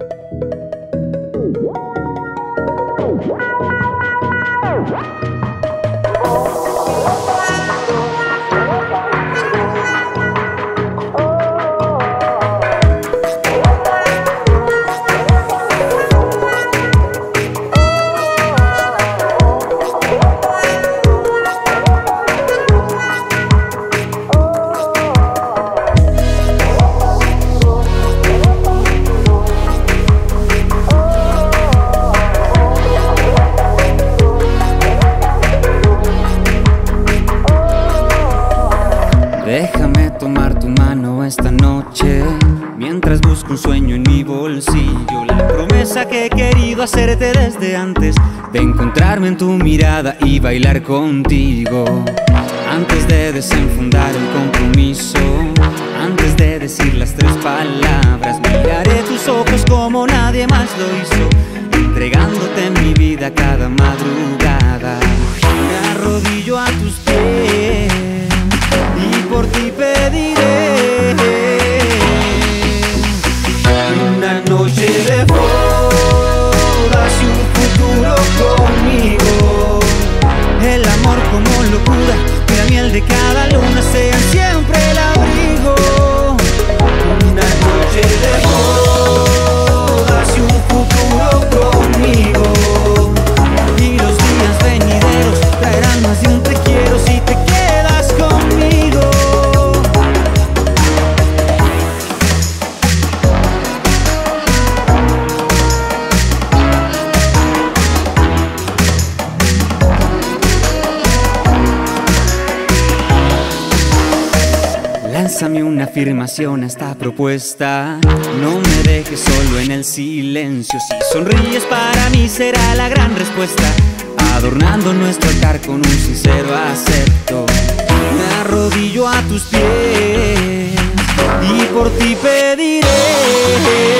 Música Déjame tomar tu mano esta noche Mientras busco un sueño en mi bolsillo. La promesa que he querido hacerte desde antes De encontrarme en tu mirada y bailar contigo. Antes de desenfundar el compromiso Antes de decir las tres palabras Miraré tus ojos como nadie más lo hizo Entregándote mi vida cada madrugada y por Lánzame una afirmación a esta propuesta. No me dejes solo en el silencio. Si sonríes para mí será la gran respuesta. Adornando nuestro altar con un sincero acepto. Me arrodillo a tus pies y por ti pediré